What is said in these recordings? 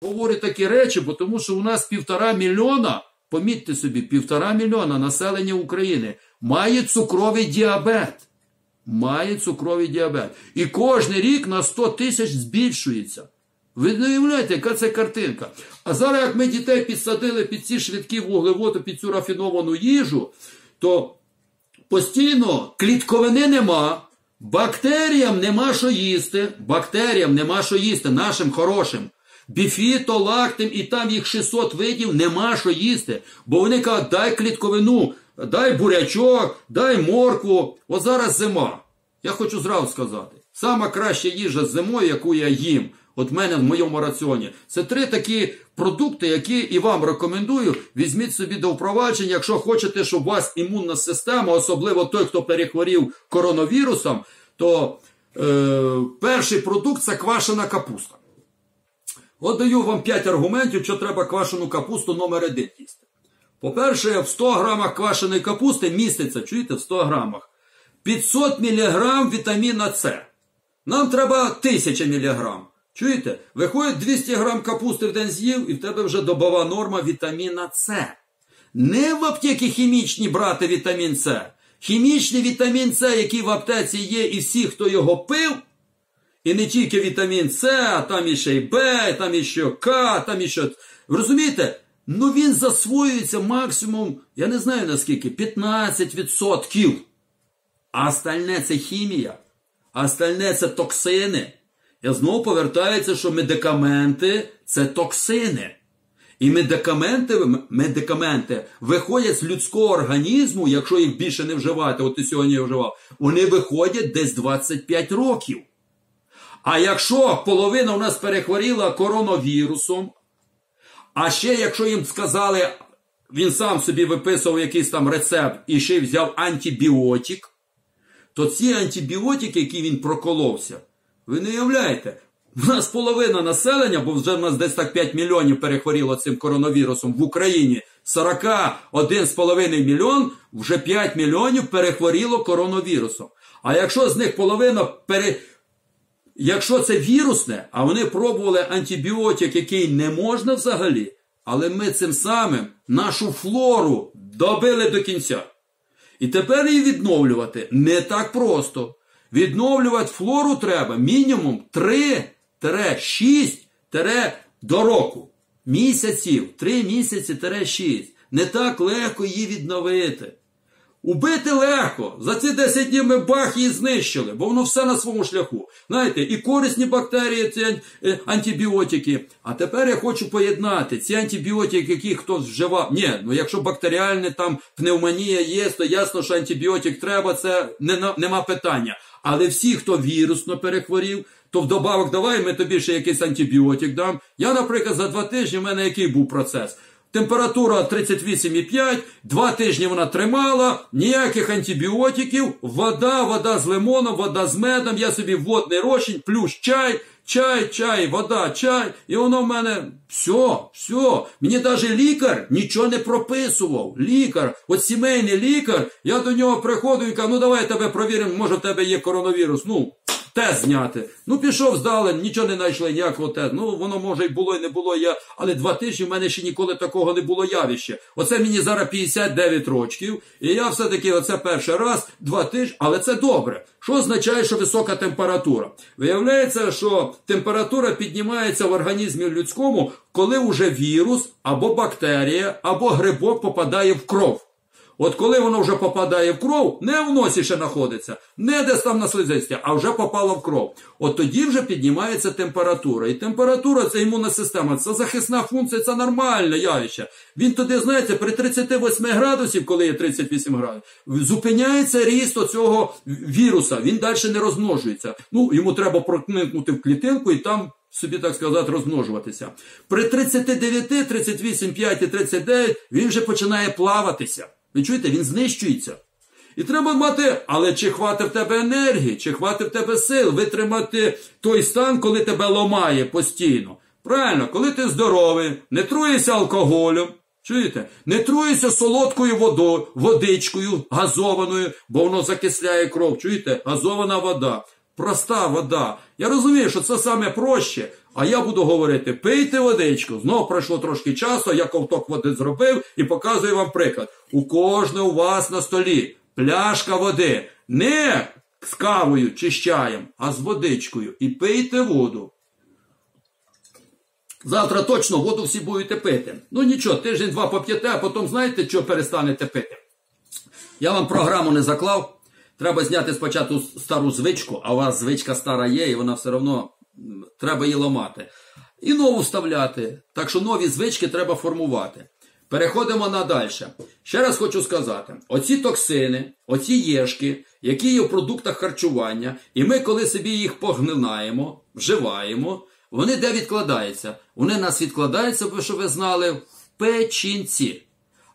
говорю такі речі, бо тому що у нас півтора мільйона, помітьте собі, півтора мільйона населення України має цукровий діабет. Має цукровий діабет. І кожен рік на 100 тисяч збільшується. Ви не уявляєте, яка це картинка. А зараз, як ми дітей підсадили під ці швидкі вуглеводи, під цю рафіновану їжу, то постійно клітковини нема, бактеріям нема що їсти, бактеріям нема що їсти, нашим хорошим. Біфіто, лактим, і там їх 600 видів нема що їсти. Бо вони кажуть, дай клітковину, дай бурячок, дай моркву. От зараз зима. Я хочу зразу сказати. Сама краща їжа зимою, яку я їм, от в мене в моєму раціоні, це три такі продукти, які і вам рекомендую. Візьміть собі до впровадження, якщо хочете, щоб у вас імунна система, особливо той, хто перехворів коронавірусом, то е, перший продукт це квашена капуста. От даю вам 5 аргументів, що треба квашену капусту номер 1 їсти. По-перше, в 100 грамах квашеної капусти міститься, чуєте, в 100 грамах 500 мг вітаміна С. Нам треба 1000 мг. Чуєте? Виходить 200 грам капусти в день з'їв, і в тебе вже добова норма вітаміна С. Не в аптеки хімічні брати вітамін С. Хімічний вітамін С, який в аптеці є, і всі, хто його пив, і не тільки вітамін С, а там іще і Б, там іще К, там іще. Розумієте? Ну він засвоюється максимум, я не знаю наскільки, 15%. А остальне це хімія, а остальне це токсини. Я знову повертаюся, що медикаменти це токсини. І медикаменти медикаменти виходять з людського організму, якщо їх більше не вживати, от ти сьогодні вживав, вони виходять десь 25 років. А якщо половина у нас перехворіла коронавірусом, а ще якщо їм сказали, він сам собі виписував якийсь там рецепт і ще взяв антибіотик, то ці антибіотики, які він проколовся, ви не уявляєте, у нас половина населення, бо вже в нас десь так 5 мільйонів перехворіло цим коронавірусом в Україні. 41,5 мільйон, вже 5 мільйонів перехворіло коронавірусом. А якщо з них половина пере... Якщо це вірусне, а вони пробували антибіотик, який не можна взагалі, але ми цим самим нашу флору добили до кінця. І тепер її відновлювати не так просто. Відновлювати флору треба мінімум 3-6 до року. Місяців, 3 місяці 6. Не так легко її відновити. Убити легко. За ці 10 днів ми бах її знищили, бо воно все на своєму шляху. Знаєте, і корисні бактерії, ці антибіотики. А тепер я хочу поєднати ці антибіотики, які хтось вживав. Ні, ну якщо бактеріальне там пневмонія є, то ясно, що антибіотик треба, це не, нема питання. Але всі, хто вірусно перехворів, то вдобавок давай ми тобі ще якийсь антибіотик дам. Я, наприклад, за два тижні в мене який був процес. Температура 38,5, два тижні вона тримала, ніяких антибіотиків, вода, вода з лимоном, вода з медом, я собі водний розчин, плюс чай, чай, чай, вода, чай. І воно в мене все, все. Мені навіть лікар нічого не прописував. Лікар, от сімейний лікар, я до нього приходжу і кажу, ну давай тебе провіримо, може в тебе є коронавірус. Ну, тест зняти. Ну, пішов здали, нічого не знайшли, ніякого тест. Ну, воно може і було, і не було. Я... Але два тижні в мене ще ніколи такого не було явища. Оце мені зараз 59 років. І я все-таки оце перший раз, два тижні, але це добре. Що означає, що висока температура? Виявляється, що температура піднімається в організмі людському, коли вже вірус або бактерія, або грибок попадає в кров. От коли воно вже попадає в кров, не в носі ще знаходиться, не десь там на слизисті, а вже попало в кров. От тоді вже піднімається температура. І температура це імунна система, це захисна функція, це нормальне явище. Він туди, знаєте, при 38 градусів, коли є 38 градусів, зупиняється ріст цього віруса, він далі не розмножується. Ну, Йому треба проникнути в клітинку і там. Собі, так сказати, розмножуватися. При 39, 38, 5 і 39 він вже починає плаватися. Ви чуєте, він знищується. І треба мати, але чи хватить в тебе енергії, чи хватить в тебе сил витримати той стан, коли тебе ломає постійно. Правильно, коли ти здоровий, не труєшся алкоголем, чуєте? Не труєшся солодкою водою, водичкою, газованою, бо воно закисляє кров. Чуєте? Газована вода, проста вода. Я розумію, що це саме проще, А я буду говорити, пийте водичку. Знову пройшло трошки часу, я ковток води зробив і показую вам приклад. У кожного у вас на столі пляшка води. Не з кавою чи з чаєм, а з водичкою. І пийте воду. Завтра точно воду всі будете пити. Ну нічого, тиждень-два поп'єте, а потім знаєте, що перестанете пити. Я вам програму не заклав. Треба зняти спочатку стару звичку, а у вас звичка стара є, і вона все одно треба її ламати. І нову вставляти. Так що нові звички треба формувати. Переходимо на далі. Ще раз хочу сказати: оці токсини, оці єшки, які є в продуктах харчування, і ми, коли собі їх погнинаємо, вживаємо, вони де відкладаються? Вони нас відкладаються, що ви знали, в печінці.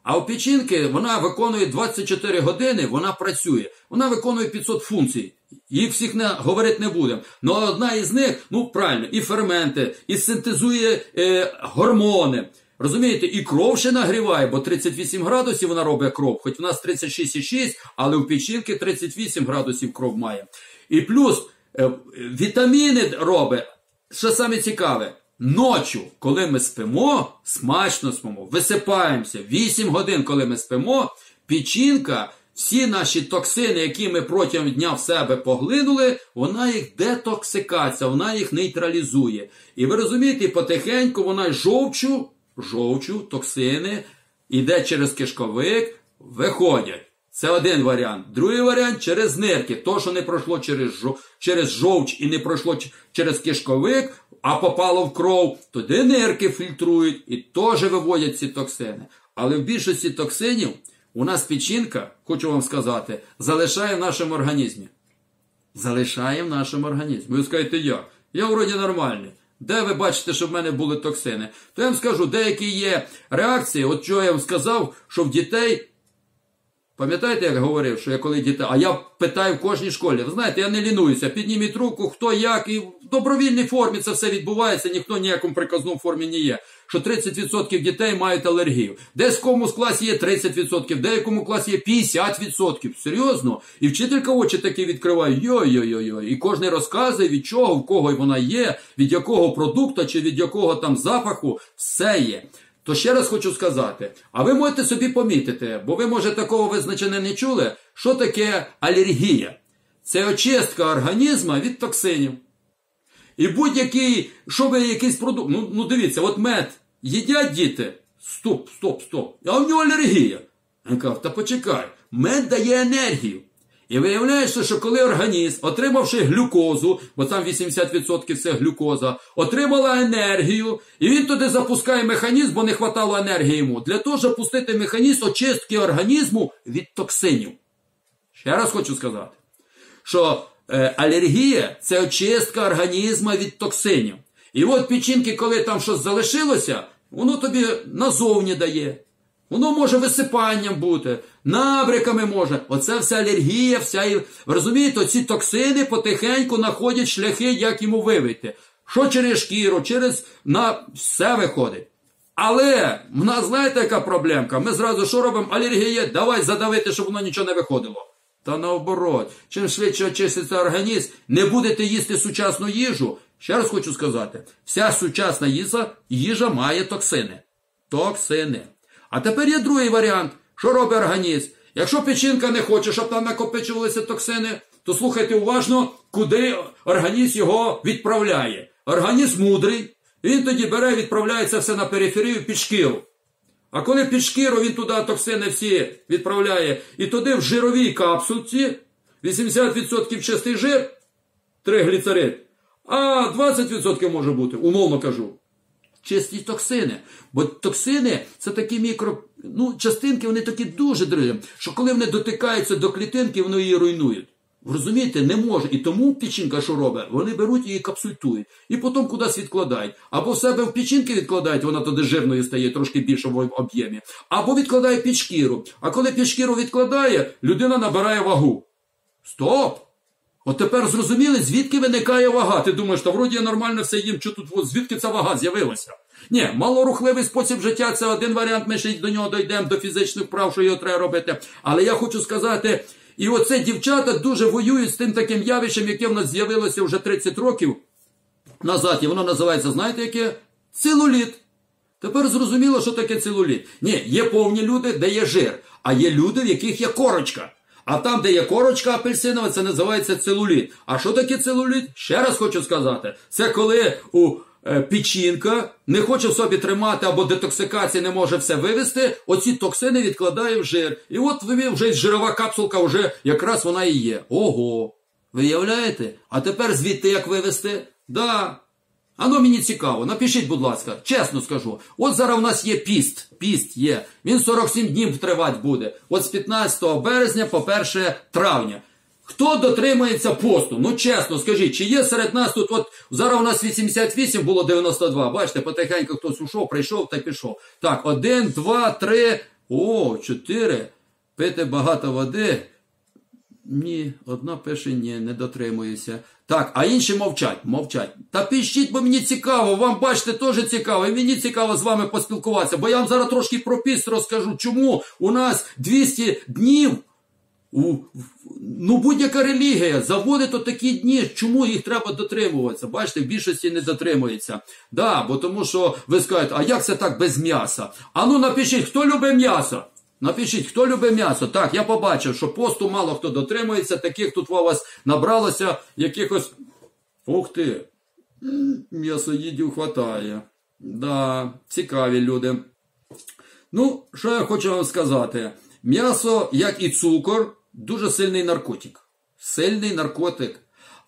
А у печінки вона виконує 24 години, вона працює. Вона виконує 500 функцій. Їх всіх не говорити не будемо. Ну одна із них, ну правильно, і ферменти, і синтезує е, гормони. Розумієте, і кров ще нагріває, бо 38 градусів вона робить кров, хоч в нас 36,6, але у печінки 38 градусів кров має. І плюс е, вітаміни робить. Що саме цікаве, ночі, коли ми спимо, смачно спимо, висипаємося 8 годин, коли ми спимо, печінка, всі наші токсини, які ми протягом дня в себе поглинули, вона їх детоксикація, вона їх нейтралізує. І ви розумієте, потихеньку вона жовчу, жовчу, токсини, іде через кишковик, виходять. Це один варіант. Другий варіант через нирки. То, що не пройшло через через жовч і не пройшло через кишковик, а попало в кров, туди нирки фільтрують і теж виводять ці токсини. Але в більшості токсинів у нас печінка, хочу вам сказати, залишає в нашому організмі. Залишає в нашому організмі. Ви скажете, як? Я вроді нормальний. Де ви бачите, що в мене були токсини? То я вам скажу, деякі є реакції, от що я вам сказав, що в дітей. Пам'ятаєте, як говорив, що я коли дітей, а я питаю в кожній школі. Ви знаєте, я не лінуюся, підніміть руку, хто як, і в добровільній формі це все відбувається, ніхто ніякому приказному формі не є. Що 30% дітей мають алергію. Десь в комусь класі є 30%, в деякому класі є 50%. Серйозно? І вчителька очі такі відкриває. Йой-йой-йой. І кожен розказує, від чого, в кого вона є, від якого продукту чи від якого там запаху, все є. То ще раз хочу сказати, а ви можете собі помітити, бо ви, може, такого визначення не чули, що таке алергія. Це очистка організму від токсинів. І будь-який, що ви якийсь продукт. Ну ну дивіться, от мед їдять діти. Стоп, стоп, стоп. А в нього алергія. Він каже, та почекай, мед дає енергію. І виявляється, що коли організм, отримавши глюкозу, бо там 80% це глюкоза, отримала енергію, і він туди запускає механізм, бо не хватало енергії йому, для того, щоб пустити механізм очистки організму від токсинів. Ще раз хочу сказати, що е, алергія це очистка організму від токсинів. І от печінки, коли там щось залишилося, воно тобі назовні дає. Воно може висипанням бути, набриками може. Оце вся алергія, вся. Розумієте, ці токсини потихеньку знаходять шляхи, як йому вивити. Що через шкіру, через на все виходить. Але в нас, знаєте, яка проблемка? Ми зразу що робимо? Алергія, давай задавити, щоб воно нічого не виходило. Та наоборот, чим швидше очиститься організм, не будете їсти сучасну їжу. Ще раз хочу сказати: вся сучасна їжа, їжа має токсини. Токсини. А тепер є другий варіант, що робить організм. Якщо печінка не хоче, щоб там накопичувалися токсини, то слухайте уважно, куди організм його відправляє. Організм мудрий, він тоді бере, відправляється все на периферію під шкіру. А коли під шкіру він туди токсини всі відправляє, і туди в жировій капсулці 80% чистий жир, тригліцерид, а 20% може бути, умовно кажу чисті токсини. Бо токсини це такі мікро. Ну, частинки, вони такі дуже дорогі, що коли вони дотикаються до клітинки, вони її руйнують. Ви розумієте, не може. І тому печінка, що робить, вони беруть її капсультують і потім кудись відкладають. Або в себе в печінки відкладають, вона тоді жирною стає трошки більше в об'ємі, або відкладає під шкіру. А коли під шкіру відкладає, людина набирає вагу. Стоп! От тепер зрозуміли, звідки виникає вага. Ти думаєш, та вроді я нормально все їм, що тут от, звідки ця вага з'явилася? Ні, малорухливий спосіб життя це один варіант, ми ще до нього дійдемо, до фізичних прав, що його треба робити. Але я хочу сказати, і оце дівчата дуже воюють з тим таким явищем, яке в нас з'явилося вже 30 років. назад, і воно називається, знаєте, яке? Целуліт. Тепер зрозуміло, що таке целуліт. Ні, є повні люди, де є жир, а є люди, в яких є корочка. А там, де є корочка апельсинова, це називається целуліт. А що таке целуліт? Ще раз хочу сказати: це коли у е, печінка не хоче в собі тримати або детоксикація не може все вивести, оці токсини відкладає в жир. І от вже жирова капсулка, вже якраз вона і є. Ого! Виявляєте? А тепер звідти як вивести? Да. Ано мені цікаво, напишіть, будь ласка, чесно скажу. От зараз у нас є піст. Піст є. Він 47 днів тривати буде. От з 15 березня по 1 травня. Хто дотримується посту? Ну чесно, скажіть, чи є серед нас тут, от зараз у нас 88, було 92. Бачите, потихеньку хтось ушов, прийшов та пішов. Так, один, два, три, о, чотири. Пити багато води. Ні, одна пише ні, не дотримуюся. Так, а інші мовчать, мовчать. Та пишіть, бо мені цікаво, вам бачите, теж цікаво. І мені цікаво з вами поспілкуватися, бо я вам зараз трошки про піст розкажу, чому у нас 200 днів. У, ну, будь-яка релігія заводить такі дні, чому їх треба дотримуватися? Бачите, в більшості не дотримується. Да, бо тому що ви скажете, а як це так без м'яса? А ну напишіть, хто любить м'ясо? Напишіть, хто любить м'ясо. Так, я побачив, що посту мало хто дотримується, таких тут у вас набралося якихось. Ух ти! М'ясоїдів хватає. Да, цікаві люди. Ну, що я хочу вам сказати? М'ясо, як і цукор, дуже сильний наркотик. Сильний наркотик.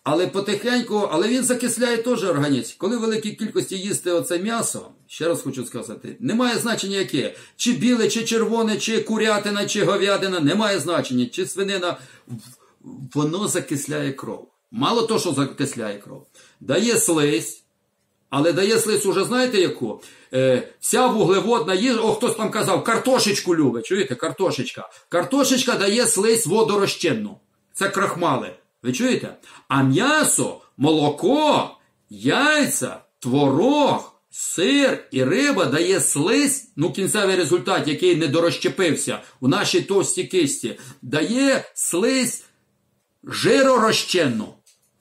Але потихеньку, але він закисляє теж організм. Коли в великій кількості їсти оце м'ясо, ще раз хочу сказати, немає значення яке. Чи біле, чи червоне, чи курятина, чи говядина, немає значення, чи свинина. Воно закисляє кров. Мало того, що закисляє кров. Дає слизь, але дає слизь уже знаєте яку? Е, Вся вуглеводна їжа, о, хтось там казав, картошечку любить. Чуєте, картошечка. Картошечка дає слизь водорозчинну. Це крахмали. Ви чуєте? А м'ясо, молоко, яйця, творог, сир і риба дає слизь, ну кінцевий результат, який не дорозчепився у нашій товстій кисті, дає слизь жиророзчинну.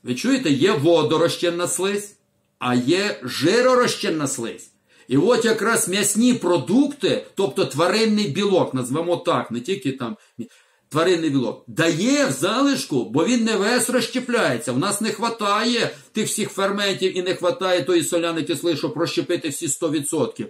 Ви чуєте, є водорозчинна слизь, а є жиророзчинна слизь. І от якраз м'ясні продукти, тобто тваринний білок, назвемо так, не тільки там тваринний білок, дає в залишку, бо він не весь розщепляється. У нас не вистачає тих всіх ферментів і не вистачає тої соляної кислої, щоб розщепити всі 100%.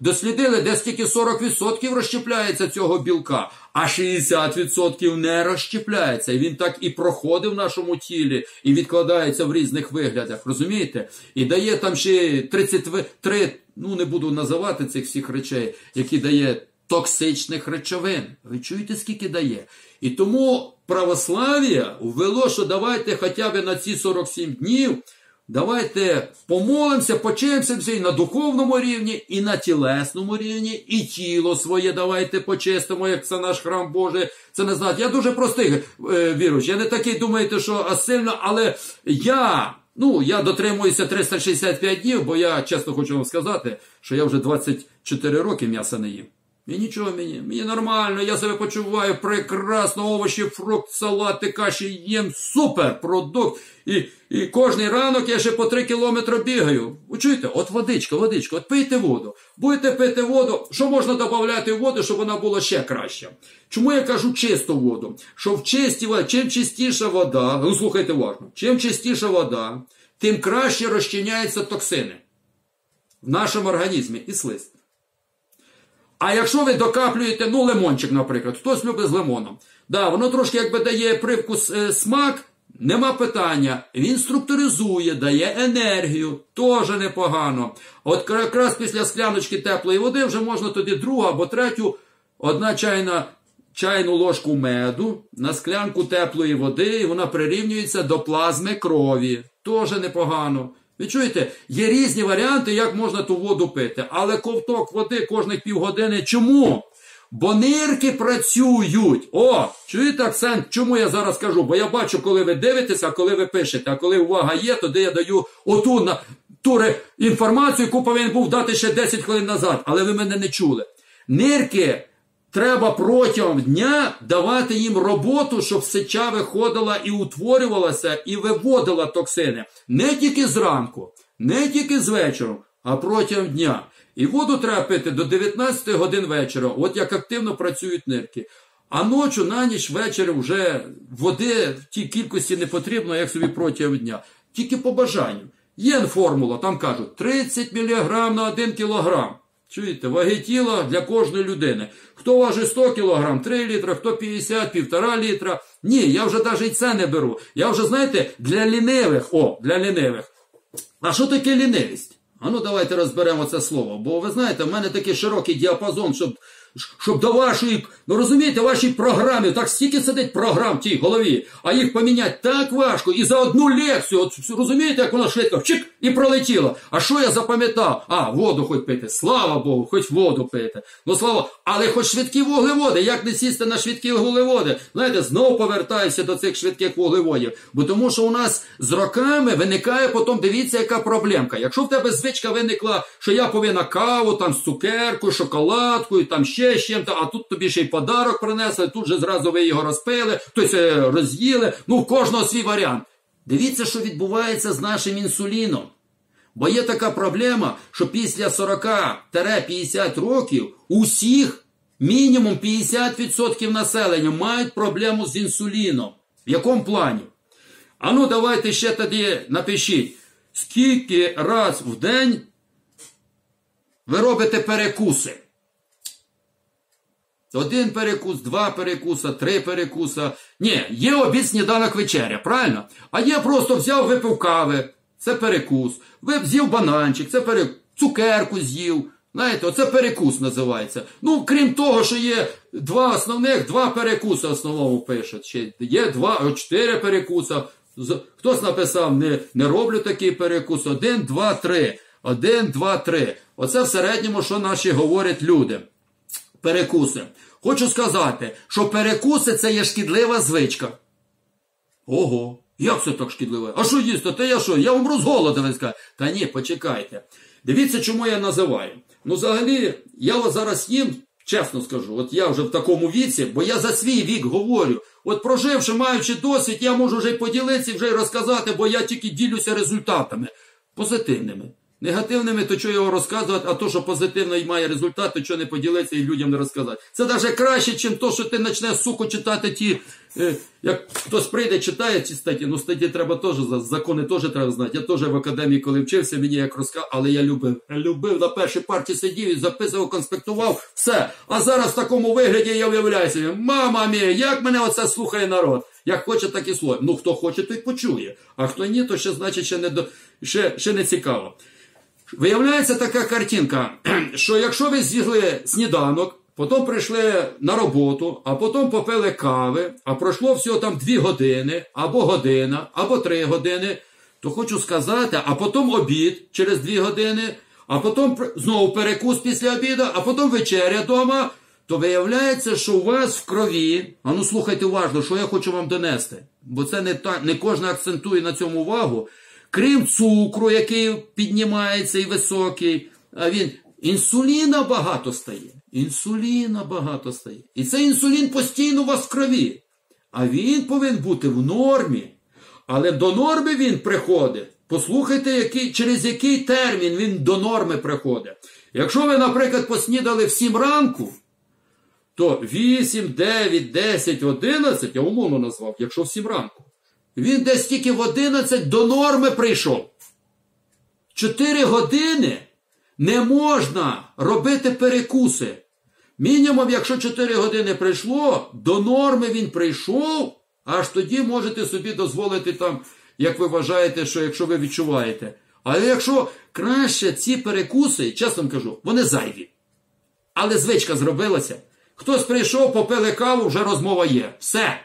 Дослідили, десь тільки 40% розщепляється цього білка, а 60% не розщепляється. І він так і проходить в нашому тілі і відкладається в різних виглядах. Розумієте? І дає там ще 33, ну не буду називати цих всіх речей, які дає токсичних речовин. Ви чуєте, скільки дає? І тому православ'я ввело, що давайте хоча б на ці 47 днів. Давайте помолимося, почимся і на духовному рівні, і на тілесному рівні, і тіло своє давайте почистимо, як це наш храм Божий. Це не знати. Я дуже простий е, віруч. Я не такий думаєте, що сильно, але я. Ну, я дотримуюся 365 днів, бо я чесно хочу вам сказати, що я вже 24 роки м'яса не їм. І нічого мені, мені нормально, я себе почуваю прекрасно, овочі, фрукт, салати, каші їм супер продукт. І і кожний ранок я ще по 3 кілометри бігаю. Ви чуєте? От водичка, водичка, от пийте воду. Будете пити воду, що можна додати в воду, щоб вона була ще краща? Чому я кажу чисту воду? Що в чисті воді, чим чистіша вода, ну слухайте уважно, чим чистіша вода, тим краще розчиняються токсини в нашому організмі і слиз. А якщо ви докаплюєте, ну, лимончик, наприклад, хтось любить з лимоном. Да, Воно трошки якби дає привкус е, смак, нема питання. Він структуризує, дає енергію, теж непогано. От якраз після скляночки теплої води вже можна тоді другу або третю, одна чайна. Чайну ложку меду на склянку теплої води, і вона прирівнюється до плазми крові. Теж непогано. Ви чуєте, є різні варіанти, як можна ту воду пити. Але ковток води кожних півгодини. Чому? Бо нирки працюють. О, чуєте акцент? Чому я зараз кажу? Бо я бачу, коли ви дивитеся, а коли ви пишете, а коли увага є, тоді я даю оту на ту інформацію, яку повинен був дати ще 10 хвилин назад. Але ви мене не чули. Нирки Треба протягом дня давати їм роботу, щоб сеча виходила і утворювалася, і виводила токсини. Не тільки зранку. не тільки з вечором, а протягом дня. І воду треба пити до 19 годин вечора, от як активно працюють нирки. А ночі на ніч ввечері вже води в тій кількості не потрібно, як собі протягом дня. Тільки по бажанню. Є формула, там кажуть 30 мг на 1 кг. Чуєте, ваги тіла для кожної людини. Хто важить 100 кг, 3 літра, хто 50, 1,5 літра. Ні, я вже навіть це не беру. Я вже, знаєте, для лінивих, о, для лінивих. А що таке лінивість? А ну давайте розберемо це слово. Бо ви знаєте, в мене такий широкий діапазон, щоб щоб до вашої, ну розумієте, вашій програмі, так стільки сидить програм в тій голові, а їх поміняти так важко. І за одну лекцію, от розумієте, як воно швидко чик, і пролетіло. А що я запам'ятав? А, воду хоч пити. Слава Богу, хоч воду пити. Ну слава, але хоч швидкі вуглеводи, як не сісти на швидкі вуглеводи? Знаєте, знову повертаюся до цих швидких вуглеводів. Бо тому що у нас з роками виникає потім, дивіться, яка проблемка. Якщо в тебе звичка виникла, що я повинна каву, там з цукеркою, шоколадкою, там ще ще з чим-то, а тут тобі ще й подарок принесли, тут же зразу ви його розпили, хтось роз'їли. Ну, в кожного свій варіант. Дивіться, що відбувається з нашим інсуліном. Бо є така проблема, що після 40-50 років усіх мінімум 50% населення мають проблему з інсуліном. В якому плані? А ну давайте ще тоді напишіть, скільки раз в день ви робите перекуси. Один перекус, два перекуса, три перекуса. Ні, є обід сніданок вечеря, правильно? А є просто взяв, випив кави, це перекус. Ви з'їв бананчик, це перекус, цукерку з'їв. Знаєте, оце перекус називається. Ну, крім того, що є два основних, два перекуси основному пишуть. Ще є два, чотири перекуса. Хтось написав, не не роблю такий перекус. Один, два, три. Один, два, три. Оце в середньому, що наші говорять люди. Перекуси. Хочу сказати, що перекуси це є шкідлива звичка. Ого, як це так шкідливе? А що їсти? Та я що? Я умру з голоду, ви скажете. Та ні, почекайте. Дивіться, чому я називаю. Ну, взагалі, я от зараз їм, чесно скажу, от я вже в такому віці, бо я за свій вік говорю. От проживши, маючи досвід, я можу вже й поділитися, вже й розказати, бо я тільки ділюся результатами позитивними. Негативними, то що його розказувати, а то, що позитивно і має результат, то що не поділитися і людям не розказати. Це навіть краще, ніж то, що ти почнеш суку читати ті. Е, як хтось прийде, читає ці статті, ну статті треба теж, закони теж треба знати. Я теж в академії, коли вчився, мені як розказав, але я любив. Любив на першій партії сидів і записував, конспектував, все. А зараз в такому вигляді я уявляю мама мія, як мене оце слухає народ. Як хоче, так і слухає. Ну хто хоче, той почує. А хто ні, то ще значить ще не до ще, ще не цікаво. Виявляється така картинка, що якщо ви з'їли сніданок, потім прийшли на роботу, а потім попили кави, а пройшло всього там 2 години, або година, або 3 години, то хочу сказати, а потім обід через 2 години, а потім знову перекус після обіду, а потім вечеря вдома, то виявляється, що у вас в крові, а ну слухайте уважно, що я хочу вам донести, бо це не, та, не кожен акцентує на цьому увагу. Крім цукру, який піднімається і високий, а він інсуліна багато стає. Інсуліна багато стає. І цей інсулін постійно у вас в крові. А він повинен бути в нормі. Але до норми він приходить. Послухайте, який, через який термін він до норми приходить. Якщо ви, наприклад, поснідали в 7 ранку, то 8, 9, 10, 11, я умовно назвав, якщо в 7 ранку. Він десь тільки в 11 до норми прийшов. Чотири години не можна робити перекуси. Мінімум, якщо 4 години прийшло, до норми він прийшов, аж тоді можете собі дозволити там, як ви вважаєте, що якщо ви відчуваєте. Але якщо краще ці перекуси, чесно кажу, вони зайві. Але звичка зробилася. Хтось прийшов, попили каву, вже розмова є. Все.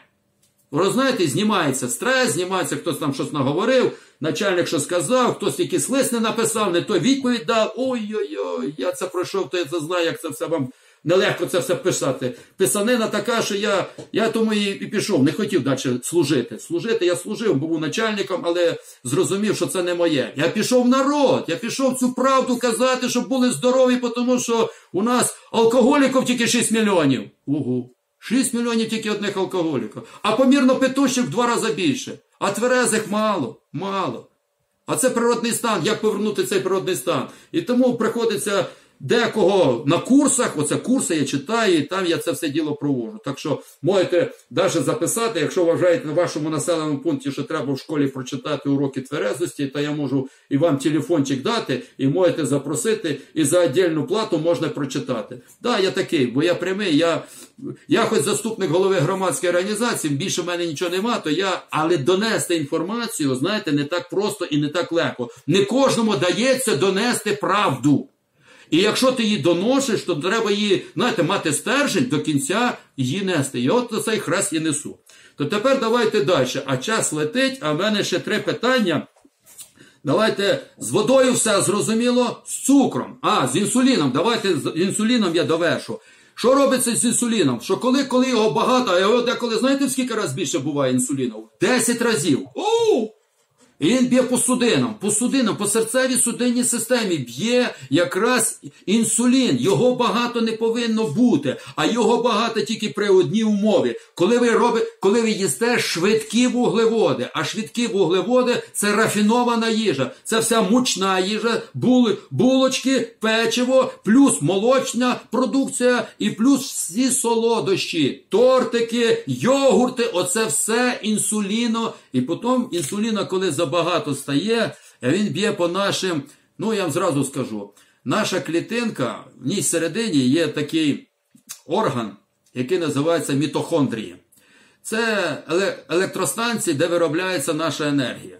Ви знаєте, знімається стрес, знімається, хтось там щось наговорив, начальник що сказав, хтось якийсь лист не написав, не той відповідь дав. Ой-ой-ой, я це пройшов, то я це знаю, як це все вам нелегко це все писати. Писанина така, що я я тому і, і пішов, не хотів далі служити. Служити я служив, був начальником, але зрозумів, що це не моє. Я пішов в народ, я пішов цю правду казати, щоб були здорові, тому що у нас алкоголіків тільки 6 мільйонів. Угу. 6 мільйонів тільки одних алкоголіків. А помірно петущих в два рази більше. А тверезих мало, мало. А це природний стан. Як повернути цей природний стан? І тому приходиться декого на курсах, оце курси я читаю, і там я це все діло провожу. Так що можете навіть записати, якщо вважаєте на вашому населеному пункті, що треба в школі прочитати уроки тверезості, то я можу і вам телефончик дати, і можете запросити, і за віддільну плату можна прочитати. Так, да, я такий, бо я прямий, я, я хоч заступник голови громадської організації, більше в мене нічого нема, то я, але донести інформацію, знаєте, не так просто і не так легко. Не кожному дається донести правду. І якщо ти її доносиш, то треба її, знаєте, мати стержень до кінця її нести. І от цей хрест і несу. То тепер давайте далі. А час летить, а в мене ще три питання. Давайте з водою все зрозуміло, з цукром. А, з інсуліном. Давайте з інсуліном я довершу. Що робиться з інсуліном? Що коли коли його багато, а його деколи, знаєте, скільки разів більше буває інсуліну? Десять разів. Оу! І він б'є по судинам, по судинам, по серцевій судинній системі б'є якраз інсулін. Його багато не повинно бути, а його багато тільки при одній умові. Коли ви робите, коли ви їсте швидкі вуглеводи, а швидкі вуглеводи це рафінована їжа, це вся мучна їжа, були, булочки, печиво, плюс молочна продукція і плюс всі солодощі, тортики, йогурти. Оце все інсуліно. І потім інсуліна, коли забагато стає, він б'є по нашим. Ну я вам зразу скажу, наша клітинка, в ній всередині є такий орган, який називається мітохондрії. Це електростанції, де виробляється наша енергія.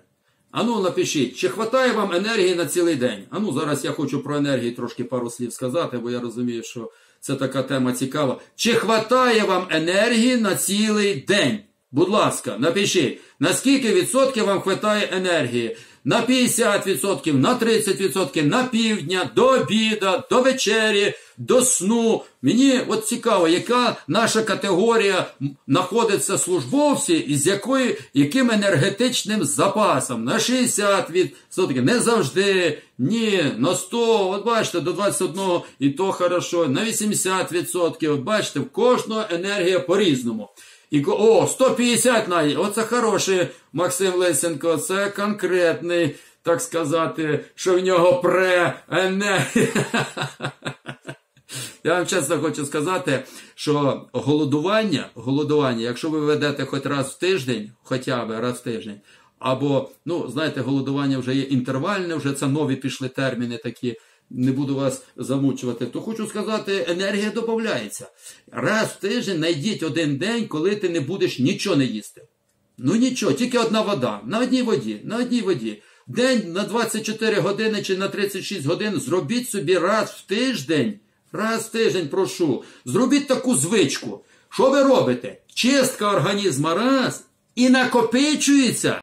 Ану, напишіть, чи вистачає вам енергії на цілий день? Ану, зараз я хочу про енергію трошки пару слів сказати, бо я розумію, що це така тема цікава. Чи вистачає вам енергії на цілий день? Будь ласка, напишіть, на скільки відсотків вам вистачає енергії? На 50%, на 30%, на півдня, до обіда, до вечері, до сну. Мені от цікаво, яка наша категорія знаходиться службовці, і з якою, яким енергетичним запасом? На 60%, не завжди, ні, на 100, от бачите, до 21 і то хорошо, на 80%, от бачите, в кожного енергія по-різному. І о, 150 на Оце хороший Максим Лисенко, це конкретний, так сказати, що в нього преенергія. Я вам чесно хочу сказати, що голодування, голодування, якщо ви ведете хоч раз в тиждень, хоча б раз в тиждень, або, ну, знаєте, голодування вже є інтервальне, вже це нові пішли терміни такі не буду вас замучувати, то хочу сказати, енергія додається. Раз в тиждень знайдіть один день, коли ти не будеш нічого не їсти. Ну нічого, тільки одна вода. На одній воді, на одній воді. День на 24 години чи на 36 годин зробіть собі раз в тиждень. Раз в тиждень прошу. Зробіть таку звичку. Що ви робите? Чистка організму раз і накопичується.